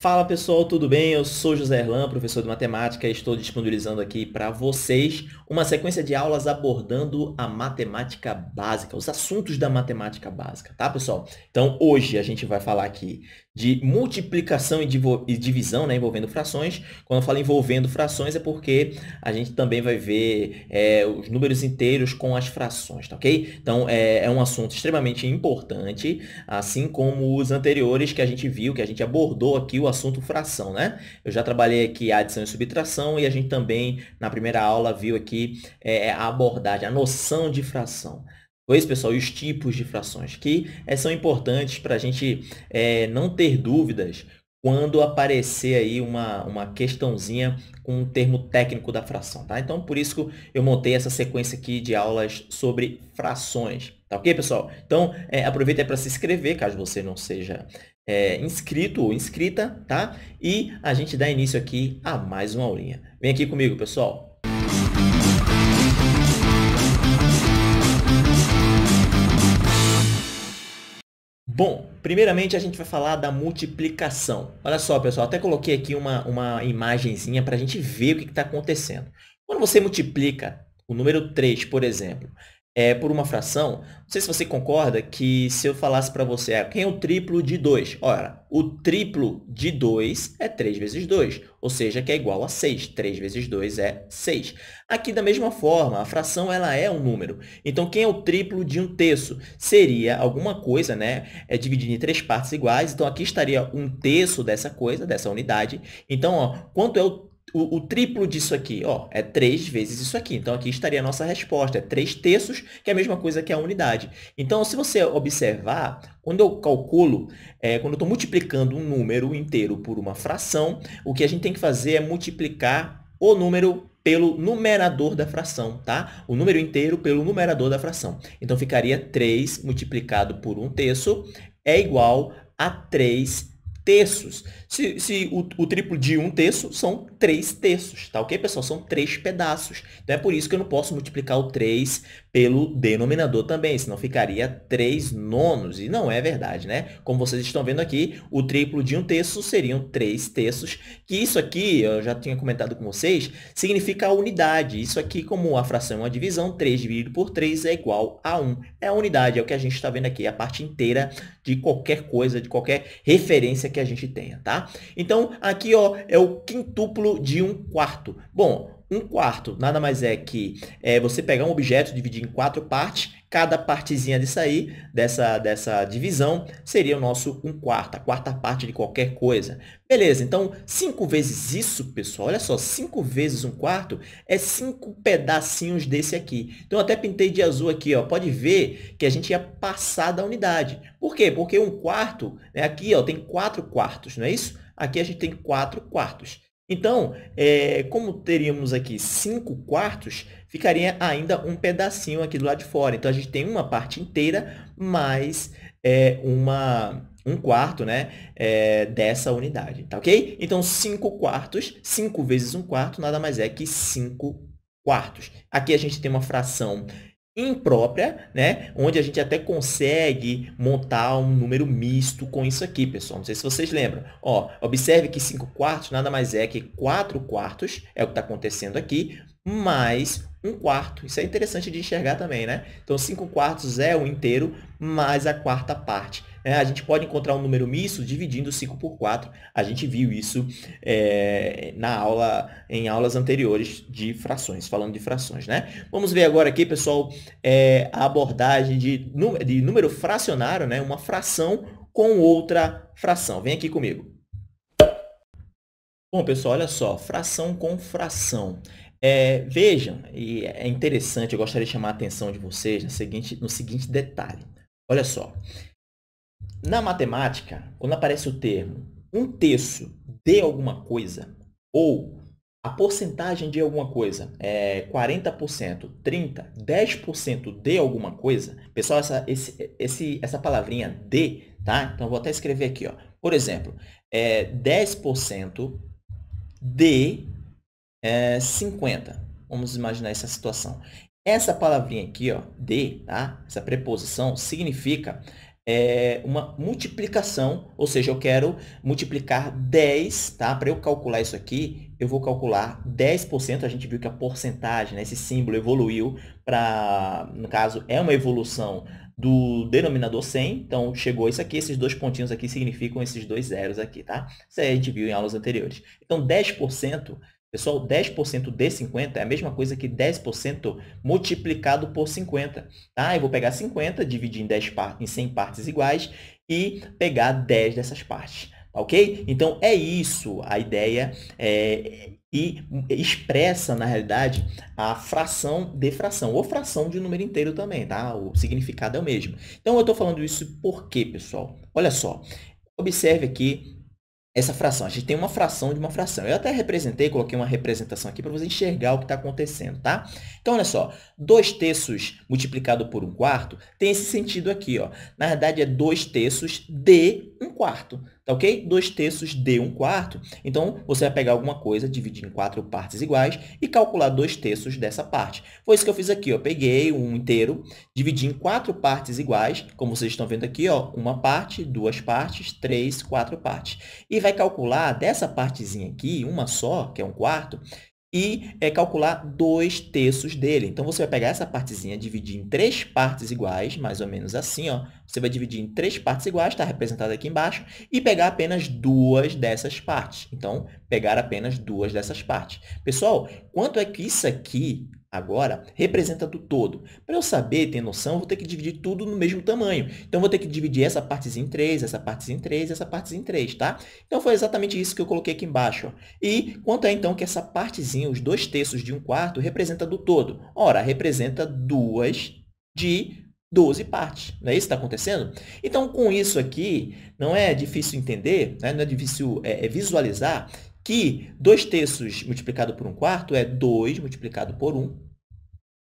Fala pessoal, tudo bem? Eu sou José Erlan, professor de matemática, e estou disponibilizando aqui para vocês uma sequência de aulas abordando a matemática básica, os assuntos da matemática básica, tá pessoal? Então hoje a gente vai falar aqui de multiplicação e divisão, né, envolvendo frações. Quando eu falo envolvendo frações é porque a gente também vai ver é, os números inteiros com as frações, tá ok? Então é, é um assunto extremamente importante, assim como os anteriores que a gente viu, que a gente abordou aqui, o assunto fração, né? Eu já trabalhei aqui adição e subtração e a gente também, na primeira aula, viu aqui é, a abordagem, a noção de fração. Pois, pessoal, e os tipos de frações, que é, são importantes para a gente é, não ter dúvidas quando aparecer aí uma, uma questãozinha com um termo técnico da fração, tá? Então, por isso que eu montei essa sequência aqui de aulas sobre frações, tá ok, pessoal? Então, é, aproveita para se inscrever, caso você não seja é, inscrito ou inscrita, tá? E a gente dá início aqui a mais uma aulinha. Vem aqui comigo, pessoal. Bom, primeiramente a gente vai falar da multiplicação. Olha só, pessoal, até coloquei aqui uma, uma imagenzinha para a gente ver o que está acontecendo. Quando você multiplica o número 3, por exemplo, é, por uma fração, não sei se você concorda que se eu falasse para você, ah, quem é o triplo de 2? Ora, o triplo de 2 é 3 vezes 2, ou seja, que é igual a 6. 3 vezes 2 é 6. Aqui, da mesma forma, a fração ela é um número. Então, quem é o triplo de um terço? Seria alguma coisa, né? É dividido em três partes iguais. Então, aqui estaria um terço dessa coisa, dessa unidade. Então, ó, quanto é o o, o, triplo disso aqui, ó, é 3 vezes isso aqui. Então, aqui estaria a nossa resposta. É 3 terços, que é a mesma coisa que a unidade. Então, se você observar, quando eu calculo, é, quando eu estou multiplicando um número inteiro por uma fração, o que a gente tem que fazer é multiplicar o número pelo numerador da fração, tá? O número inteiro pelo numerador da fração. Então, ficaria 3 multiplicado por 1 terço é igual a 3 terços. Se, se o, o, triplo de um terço são três terços, tá ok, pessoal? São três pedaços. Então, é por isso que eu não posso multiplicar o 3 pelo denominador também, senão ficaria 3 nonos. E não é verdade, né? Como vocês estão vendo aqui, o triplo de um terço seriam 3 terços, que isso aqui, eu já tinha comentado com vocês, significa a unidade. Isso aqui, como a fração é uma divisão, 3 dividido por 3 é igual a 1. É a unidade, é o que a gente está vendo aqui, a parte inteira de qualquer coisa, de qualquer referência que a gente tenha, tá? Então, aqui ó, é o quintuplo de um quarto. Bom, um quarto nada mais é que é, você pegar um objeto, dividir em quatro partes, cada partezinha disso aí, dessa, dessa divisão, seria o nosso um quarto, a quarta parte de qualquer coisa. Beleza, então, 5 vezes isso, pessoal, olha só, 5 vezes um quarto é 5 pedacinhos desse aqui. Então, eu até pintei de azul aqui, ó, pode ver que a gente ia passar da unidade. Por quê? Porque um quarto, né, aqui ó, tem 4 quartos, não é isso? Aqui a gente tem 4 quartos. Então, é, como teríamos aqui 5 quartos, ficaria ainda um pedacinho aqui do lado de fora. Então, a gente tem uma parte inteira mais é, uma, um quarto né, é, dessa unidade, tá ok? Então, 5 quartos, 5 vezes um quarto, nada mais é que 5 quartos. Aqui a gente tem uma fração imprópria, né? Onde a gente até consegue montar um número misto com isso aqui, pessoal. Não sei se vocês lembram. Ó, observe que 5 quartos nada mais é que 4 quartos, é o que está acontecendo aqui, mais um quarto. Isso é interessante de enxergar também, né? Então, 5 quartos é o inteiro mais a quarta parte. É, a gente pode encontrar um número misto dividindo 5 por 4. A gente viu isso é, na aula, em aulas anteriores de frações, falando de frações, né? Vamos ver agora aqui, pessoal, é, a abordagem de, de número fracionário, né? Uma fração com outra fração. Vem aqui comigo. Bom, pessoal, olha só, fração com fração. É, vejam, e é interessante, eu gostaria de chamar a atenção de vocês no seguinte, no seguinte detalhe. Olha só, na matemática, quando aparece o termo um terço de alguma coisa, ou a porcentagem de alguma coisa é 40%, 30%, 10% de alguma coisa, pessoal, essa, esse, esse, essa palavrinha de, tá? Então, vou até escrever aqui, ó. Por exemplo, é 10% de é, 50. Vamos imaginar essa situação. Essa palavrinha aqui, ó, de, tá? Essa preposição significa é, uma multiplicação, ou seja, eu quero multiplicar 10, tá? Para eu calcular isso aqui, eu vou calcular 10%, a gente viu que a porcentagem, né, esse símbolo evoluiu para, no caso, é uma evolução do denominador 100, então chegou isso aqui, esses dois pontinhos aqui significam esses dois zeros aqui, tá? Isso aí a gente viu em aulas anteriores. Então, 10%, pessoal, 10% de 50 é a mesma coisa que 10% multiplicado por 50, tá? Eu vou pegar 50, dividir em, 10 em 100 partes iguais e pegar 10 dessas partes, tá ok? Então, é isso a ideia, é, e expressa, na realidade, a fração de fração, ou fração de um número inteiro também, tá? O significado é o mesmo. Então, eu estou falando isso por quê, pessoal? Olha só, observe aqui essa fração. A gente tem uma fração de uma fração. Eu até representei, coloquei uma representação aqui para você enxergar o que está acontecendo, tá? Então, olha só, 2 terços multiplicado por 1 quarto tem esse sentido aqui, ó. Na verdade, é 2 terços de 1 quarto. Tá ok? 2 terços de 1 quarto. Então, você vai pegar alguma coisa, dividir em quatro partes iguais e calcular 2 terços dessa parte. Foi isso que eu fiz aqui. Eu peguei um inteiro, dividi em quatro partes iguais, como vocês estão vendo aqui, ó, uma parte, duas partes, três, quatro partes. E vai calcular dessa partezinha aqui, uma só, que é um quarto, e é, calcular 2 terços dele. Então, você vai pegar essa partezinha, dividir em três partes iguais, mais ou menos assim, ó. Você vai dividir em três partes iguais, está representado aqui embaixo, e pegar apenas duas dessas partes. Então, pegar apenas duas dessas partes. Pessoal, quanto é que isso aqui agora representa do todo. Para eu saber, ter noção, eu vou ter que dividir tudo no mesmo tamanho. Então, eu vou ter que dividir essa partezinha em 3, essa partezinha em 3, essa partezinha em 3, tá? Então, foi exatamente isso que eu coloquei aqui embaixo. Ó. E quanto é, então, que essa partezinha, os dois terços de um quarto, representa do todo? Ora, representa duas de 12 partes. Não é isso que está acontecendo? Então, com isso aqui, não é difícil entender, né? não é difícil é, é visualizar que 2 terços multiplicado por 1 quarto é 2 multiplicado por 1,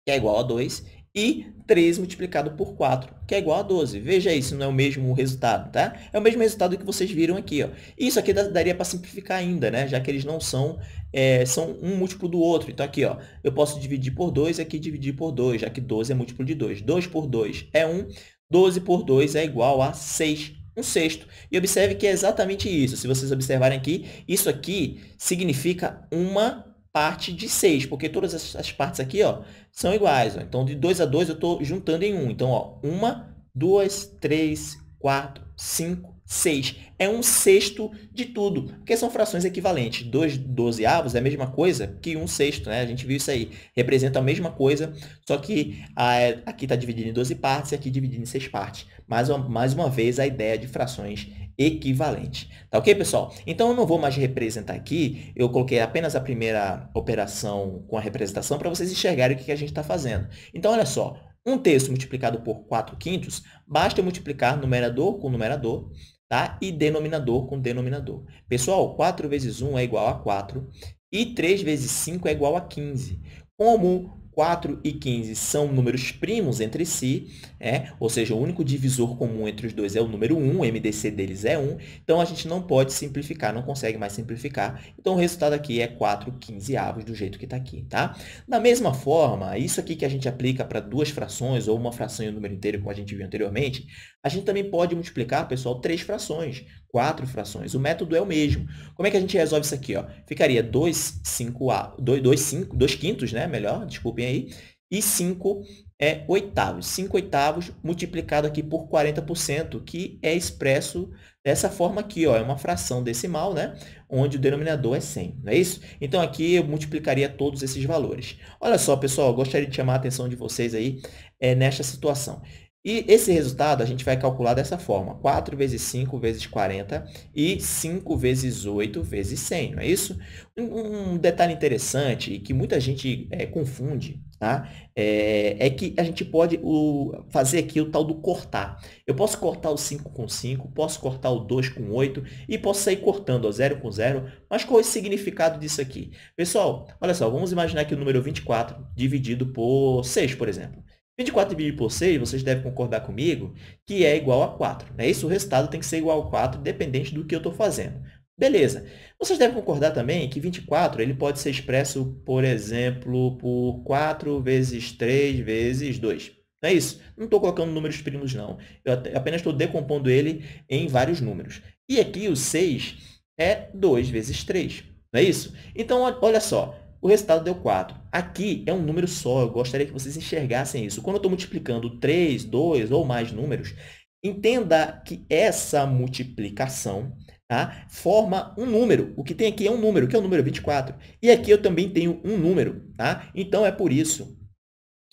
que é igual a 2, e 3 multiplicado por 4, que é igual a 12. Veja isso, não é o mesmo resultado, tá? É o mesmo resultado que vocês viram aqui, ó. Isso aqui daria para simplificar ainda, né? Já que eles não são, é, são um múltiplo do outro. Então, aqui, ó, eu posso dividir por 2 e aqui dividir por 2, já que 12 é múltiplo de 2. 2 por 2 é 1, 12 por 2 é igual a 6 um sexto. E observe que é exatamente isso. Se vocês observarem aqui, isso aqui significa uma parte de 6, porque todas as partes aqui ó, são iguais. Ó. Então, de 2 a 2 eu estou juntando em 1. Um. Então, ó, 1, 2, 3, 4, 5, 6. É um sexto de tudo, porque são frações equivalentes. 2 dozeavos é a mesma coisa que um sexto, né? A gente viu isso aí. Representa a mesma coisa, só que a, aqui está dividido em 12 partes e aqui dividido em 6 partes. Mais, mais uma vez, a ideia de frações equivalentes. Tá ok, pessoal? Então, eu não vou mais representar aqui. Eu coloquei apenas a primeira operação com a representação para vocês enxergarem o que a gente está fazendo. Então, olha só. Um terço multiplicado por 4 quintos, basta multiplicar numerador com numerador tá? e denominador com denominador. Pessoal, 4 vezes 1 é igual a 4 e 3 vezes 5 é igual a 15. Como 4 e 15 são números primos entre si, é? ou seja, o único divisor comum entre os dois é o número 1, o MDC deles é 1, então a gente não pode simplificar, não consegue mais simplificar. Então, o resultado aqui é 4 15 avos, do jeito que está aqui. Tá? Da mesma forma, isso aqui que a gente aplica para duas frações, ou uma fração e um número inteiro, como a gente viu anteriormente, a gente também pode multiplicar, pessoal, três frações, quatro frações. O método é o mesmo. Como é que a gente resolve isso aqui? Ó? Ficaria 2, 5, 2, 5, 2 quintos, né? melhor, desculpem aí, e 5 é oitavos. 5 oitavos multiplicado aqui por 40%, que é expresso dessa forma aqui, ó, é uma fração decimal, né? onde o denominador é 100, não é isso? Então, aqui eu multiplicaria todos esses valores. Olha só, pessoal, gostaria de chamar a atenção de vocês aí é, nesta situação. E esse resultado a gente vai calcular dessa forma, 4 vezes 5 vezes 40 e 5 vezes 8 vezes 100, não é isso? Um, detalhe interessante e que muita gente é, confunde tá? É, é, que a gente pode o, fazer aqui o tal do cortar. Eu posso cortar o 5 com 5, posso cortar o 2 com 8 e posso sair cortando o 0 com 0, mas qual é o significado disso aqui? Pessoal, olha só, vamos imaginar que o número 24 dividido por 6, por exemplo. 24 dividido por 6, vocês devem concordar comigo, que é igual a 4. Né? Isso, o resultado tem que ser igual a 4, dependente do que eu estou fazendo. Beleza. Vocês devem concordar também que 24 ele pode ser expresso, por exemplo, por 4 vezes 3 vezes 2. Não é isso? Não estou colocando números primos, não. Eu apenas estou decompondo ele em vários números. E aqui o 6 é 2 vezes 3. Não é isso? Então, olha só. O resultado deu 4. Aqui é um número só. Eu gostaria que vocês enxergassem isso. Quando eu estou multiplicando 3, 2 ou mais números, entenda que essa multiplicação tá, forma um número. O que tem aqui é um número, que é o número 24. E aqui eu também tenho um número. Tá? Então, é por isso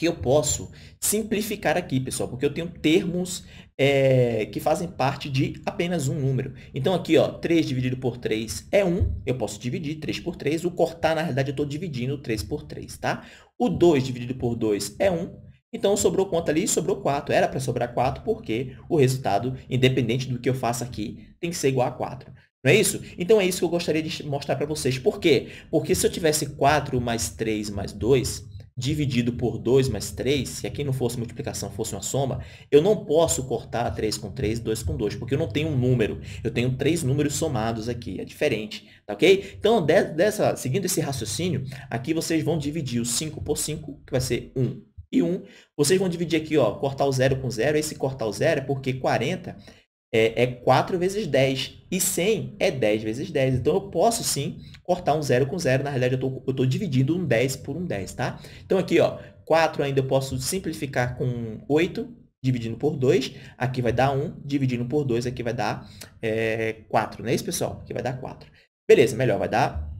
que eu posso simplificar aqui, pessoal, porque eu tenho termos é, que fazem parte de apenas um número. Então, aqui, ó, 3 dividido por 3 é 1. Eu posso dividir 3 por 3. O cortar, na realidade, eu estou dividindo 3 por 3, tá? O 2 dividido por 2 é 1. Então, sobrou quanto ali? Sobrou 4. Era para sobrar 4 porque o resultado, independente do que eu faça aqui, tem que ser igual a 4. Não é isso? Então, é isso que eu gostaria de mostrar para vocês. Por quê? Porque se eu tivesse 4 mais 3 mais 2, dividido por 2 mais 3, se aqui não fosse multiplicação, fosse uma soma, eu não posso cortar 3 com 3, 2 com 2, porque eu não tenho um número. Eu tenho três números somados aqui, é diferente, tá ok? Então, dessa, seguindo esse raciocínio, aqui vocês vão dividir o 5 por 5, que vai ser 1 e 1. Vocês vão dividir aqui, ó, cortar o 0 com 0. Esse cortar o 0 é porque 40 é, é 4 vezes 10. E 100 é 10 vezes 10. Então, eu posso, sim, cortar um 0 com 0. Na realidade, eu estou dividindo um 10 por um 10, tá? Então, aqui, ó, 4 ainda eu posso simplificar com 8, dividindo por 2. Aqui vai dar 1, dividindo por 2, aqui vai dar é, 4. Não é isso, pessoal? Aqui vai dar 4. Beleza, melhor, vai dar...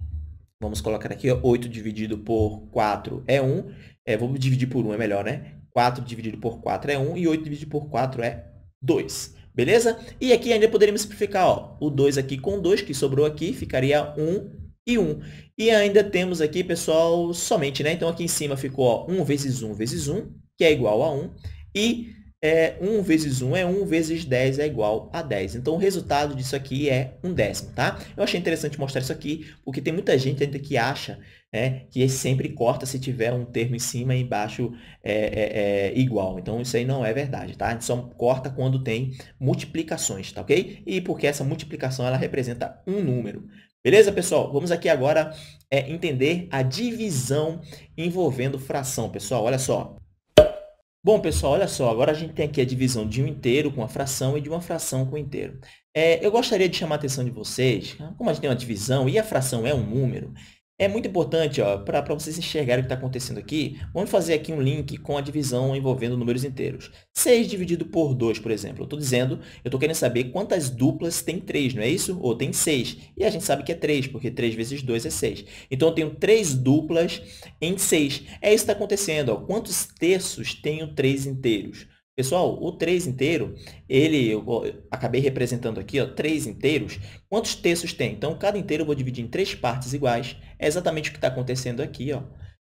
Vamos colocar aqui, ó, 8 dividido por 4 é 1. É, vamos dividir por 1, é melhor, né? 4 dividido por 4 é 1 e 8 dividido por 4 é 2. Beleza? E aqui ainda poderíamos simplificar, ó, o 2 aqui com 2, que sobrou aqui, ficaria 1 e 1. E ainda temos aqui, pessoal, somente, né? Então, aqui em cima ficou ó, 1 vezes 1 vezes 1, que é igual a 1. E é, 1 vezes 1 é 1, vezes 10 é igual a 10. Então, o resultado disso aqui é um décimo, tá? Eu achei interessante mostrar isso aqui, porque tem muita gente ainda que acha né, que sempre corta se tiver um termo em cima e embaixo é, é, é, igual. Então, isso aí não é verdade, tá? A gente só corta quando tem multiplicações, tá ok? E porque essa multiplicação, ela representa um número. Beleza, pessoal? Vamos aqui agora é, entender a divisão envolvendo fração, pessoal. Olha só. Bom, pessoal, olha só, agora a gente tem aqui a divisão de um inteiro com a fração e de uma fração com um inteiro. É, eu gostaria de chamar a atenção de vocês, como a gente tem uma divisão e a fração é um número, é muito importante para vocês enxergarem o que está acontecendo aqui. Vamos fazer aqui um link com a divisão envolvendo números inteiros. 6 dividido por 2, por exemplo. Eu estou dizendo, eu estou querendo saber quantas duplas tem 3, não é isso? Ou tem 6. E a gente sabe que é 3, porque 3 vezes 2 é 6. Então, eu tenho 3 duplas em 6. É isso que está acontecendo. Ó. Quantos terços tenho 3 inteiros? Pessoal, o 3 inteiro, ele, eu acabei representando aqui, ó, 3 inteiros. Quantos terços tem? Então, cada inteiro eu vou dividir em três partes iguais. É exatamente o que está acontecendo aqui. Ó.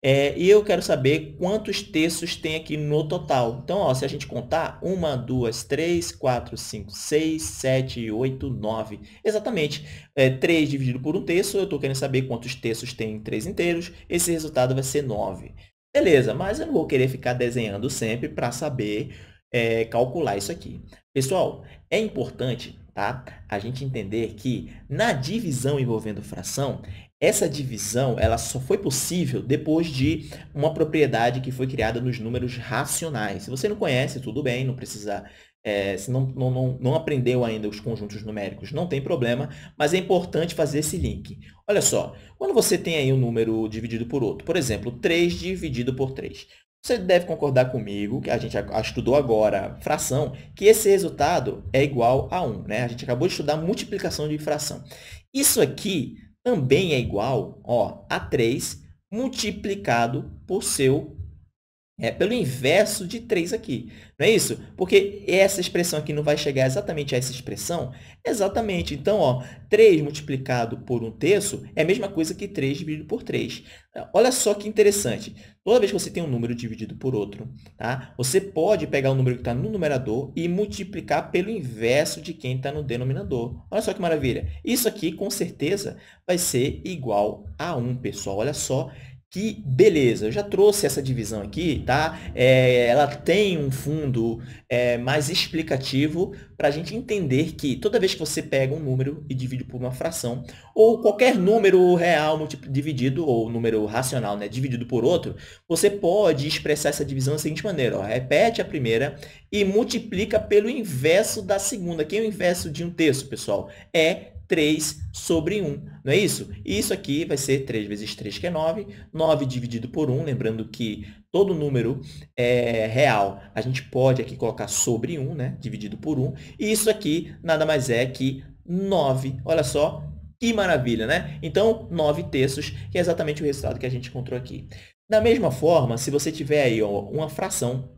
É, e eu quero saber quantos terços tem aqui no total. Então, ó, se a gente contar, 1, 2, 3, 4, 5, 6, 7, 8, 9. Exatamente. É, 3 dividido por um terço, eu estou querendo saber quantos terços tem em 3 inteiros. Esse resultado vai ser 9. Beleza, mas eu não vou querer ficar desenhando sempre para saber é, calcular isso aqui. Pessoal, é importante tá, a gente entender que na divisão envolvendo fração, essa divisão ela só foi possível depois de uma propriedade que foi criada nos números racionais. Se você não conhece, tudo bem, não precisa é, se não, não, não, não, aprendeu ainda os conjuntos numéricos, não tem problema, mas é importante fazer esse link. Olha só, quando você tem aí um número dividido por outro, por exemplo, 3 dividido por 3, você deve concordar comigo, que a gente estudou agora fração, que esse resultado é igual a 1. Né? A gente acabou de estudar multiplicação de fração. Isso aqui também é igual ó, a 3 multiplicado por seu é, pelo inverso de 3 aqui. Não é isso? Porque essa expressão aqui não vai chegar exatamente a essa expressão? Exatamente. Então, ó, 3 multiplicado por 1 terço é a mesma coisa que 3 dividido por 3. Olha só que interessante. Toda vez que você tem um número dividido por outro, tá? você pode pegar o número que está no numerador e multiplicar pelo inverso de quem está no denominador. Olha só que maravilha. Isso aqui, com certeza, vai ser igual a 1, pessoal. Olha só que beleza, eu já trouxe essa divisão aqui, tá? É, ela tem um fundo é, mais explicativo para a gente entender que toda vez que você pega um número e divide por uma fração, ou qualquer número real dividido, ou número racional né, dividido por outro, você pode expressar essa divisão da seguinte maneira, ó, repete a primeira e multiplica pelo inverso da segunda. Quem é o inverso de um terço, pessoal? É 3 sobre 1, não é isso? Isso aqui vai ser 3 vezes 3, que é 9. 9 dividido por 1, lembrando que todo número é, real a gente pode aqui colocar sobre 1, né? dividido por 1. E isso aqui nada mais é que 9. Olha só, que maravilha, né? Então, 9 terços, que é exatamente o resultado que a gente encontrou aqui. Da mesma forma, se você tiver aí ó, uma fração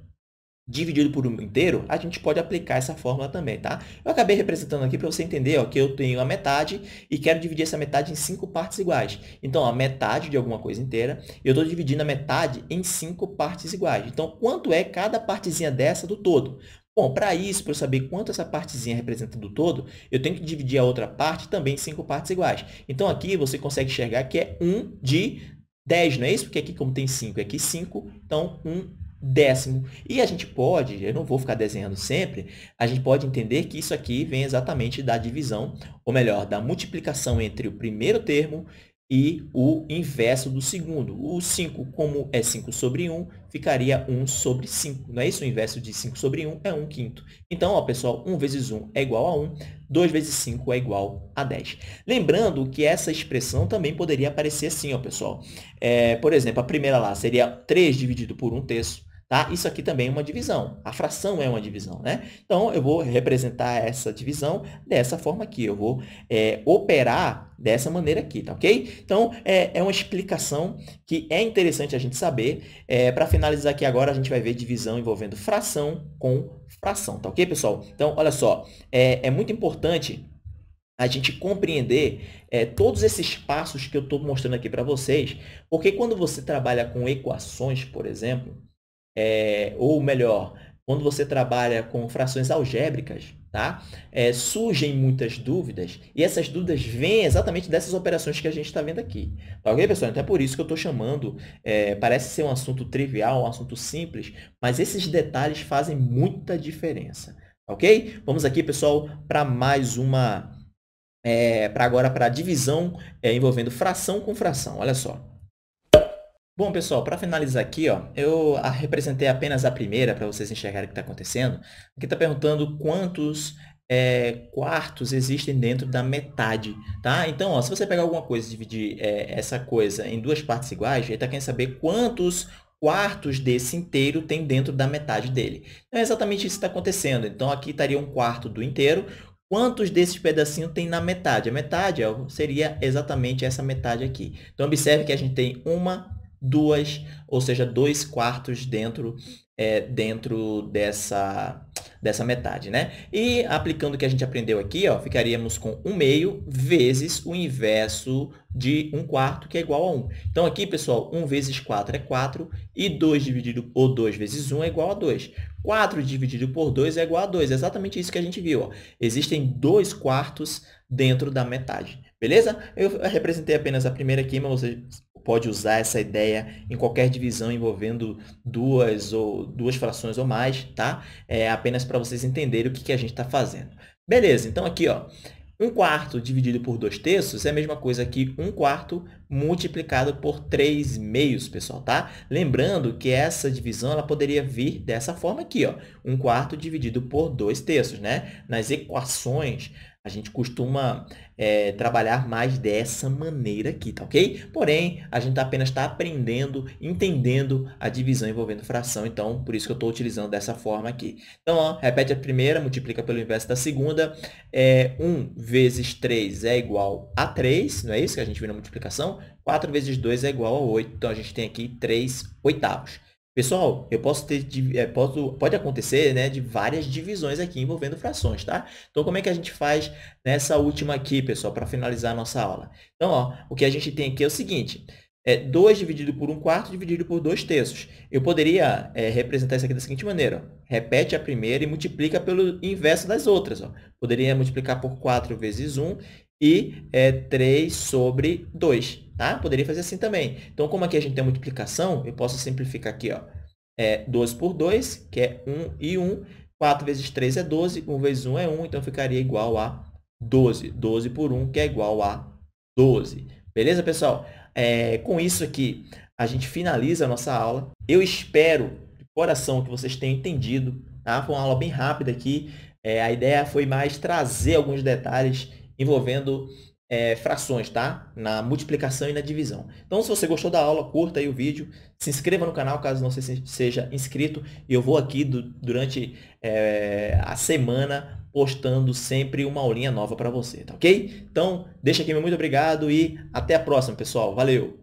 dividido por um inteiro, a gente pode aplicar essa fórmula também, tá? Eu acabei representando aqui para você entender ó, que eu tenho a metade e quero dividir essa metade em cinco partes iguais. Então, a metade de alguma coisa inteira, eu estou dividindo a metade em cinco partes iguais. Então, quanto é cada partezinha dessa do todo? Bom, para isso, para eu saber quanto essa partezinha representa do todo, eu tenho que dividir a outra parte também em cinco partes iguais. Então, aqui você consegue enxergar que é 1 de 10, não é isso? Porque aqui, como tem 5, é aqui 5, então 1 décimo. E a gente pode, eu não vou ficar desenhando sempre, a gente pode entender que isso aqui vem exatamente da divisão, ou melhor, da multiplicação entre o primeiro termo e o inverso do segundo. O 5, como é 5 sobre 1, ficaria 1 sobre 5. Não é isso? O inverso de 5 sobre 1 é 1 quinto. Então, ó, pessoal, 1 vezes 1 é igual a 1, 2 vezes 5 é igual a 10. Lembrando que essa expressão também poderia aparecer assim, ó, pessoal. É, por exemplo, a primeira lá seria 3 dividido por 1 terço. Tá? Isso aqui também é uma divisão. A fração é uma divisão. Né? Então, eu vou representar essa divisão dessa forma aqui. Eu vou é, operar dessa maneira aqui, tá ok? Então, é, é uma explicação que é interessante a gente saber. É, Para finalizar aqui agora, a gente vai ver divisão envolvendo fração com fração, tá ok, pessoal? Então, olha só, é, é muito importante a gente compreender é, todos esses passos que eu estou mostrando aqui para vocês, porque quando você trabalha com equações, por exemplo, é, ou melhor, quando você trabalha com frações algébricas, tá? É, surgem muitas dúvidas e essas dúvidas vêm exatamente dessas operações que a gente está vendo aqui. Tá ok, pessoal? Então é por isso que eu estou chamando, é, parece ser um assunto trivial, um assunto simples, mas esses detalhes fazem muita diferença. Ok? Vamos aqui, pessoal, para mais uma, é, para agora para a divisão é, envolvendo fração com fração. Olha só. Bom, pessoal, para finalizar aqui, ó, eu representei apenas a primeira para vocês enxergarem o que está acontecendo. Aqui está perguntando quantos é, quartos existem dentro da metade, tá? Então, ó, se você pegar alguma coisa e dividir é, essa coisa em duas partes iguais, ele está querendo saber quantos quartos desse inteiro tem dentro da metade dele. Então, é exatamente isso que está acontecendo. Então, aqui estaria um quarto do inteiro. Quantos desses pedacinhos tem na metade? A metade ó, seria exatamente essa metade aqui. Então, observe que a gente tem uma, duas, ou seja, dois quartos dentro, é, dentro dessa, dessa metade, né? E aplicando o que a gente aprendeu aqui, ó, ficaríamos com 1 meio vezes o inverso de 1 quarto, que é igual a 1. Então, aqui, pessoal, 1 vezes 4 é 4 e 2 dividido por 2 vezes 1 é igual a 2. 4 dividido por 2 é igual a 2. É exatamente isso que a gente viu. Ó. Existem dois quartos dentro da metade. Beleza? Eu representei apenas a primeira aqui, mas você pode usar essa ideia em qualquer divisão envolvendo duas ou duas frações ou mais, tá? É apenas para vocês entenderem o que, que a gente está fazendo. Beleza, então aqui, ó, um quarto dividido por dois terços é a mesma coisa que um quarto multiplicado por três meios, pessoal, tá? Lembrando que essa divisão ela poderia vir dessa forma aqui, ó, um quarto dividido por dois terços, né? Nas equações, a gente costuma é, trabalhar mais dessa maneira aqui, tá ok? Porém, a gente apenas está aprendendo, entendendo a divisão envolvendo fração, então, por isso que eu estou utilizando dessa forma aqui. Então, ó, repete a primeira, multiplica pelo inverso da segunda. É, 1 vezes 3 é igual a 3, não é isso que a gente viu na multiplicação? 4 vezes 2 é igual a 8, então a gente tem aqui 3 oitavos. Pessoal, eu posso ter, é, posso, pode acontecer né, de várias divisões aqui envolvendo frações, tá? Então, como é que a gente faz nessa última aqui, pessoal, para finalizar a nossa aula? Então, ó, o que a gente tem aqui é o seguinte, é 2 dividido por 1 quarto dividido por 2 terços. Eu poderia é, representar isso aqui da seguinte maneira. Ó. Repete a primeira e multiplica pelo inverso das outras. Ó. Poderia multiplicar por 4 vezes 1 e é, 3 sobre 2. Tá? Poderia fazer assim também. Então, como aqui a gente tem multiplicação, eu posso simplificar aqui. Ó. É 12 por 2, que é 1 e 1. 4 vezes 3 é 12. 1 vezes 1 é 1, então ficaria igual a 12. 12 por 1, que é igual a 12. Beleza, pessoal? É, com isso aqui, a gente finaliza a nossa aula. Eu espero, de coração, que vocês tenham entendido. Tá? Foi uma aula bem rápida aqui. É, a ideia foi mais trazer alguns detalhes envolvendo é, frações, tá? Na multiplicação e na divisão. Então, se você gostou da aula, curta aí o vídeo, se inscreva no canal caso não seja inscrito. E eu vou aqui do, durante é, a semana postando sempre uma aulinha nova para você, tá ok? Então, deixa aqui meu muito obrigado e até a próxima, pessoal. Valeu!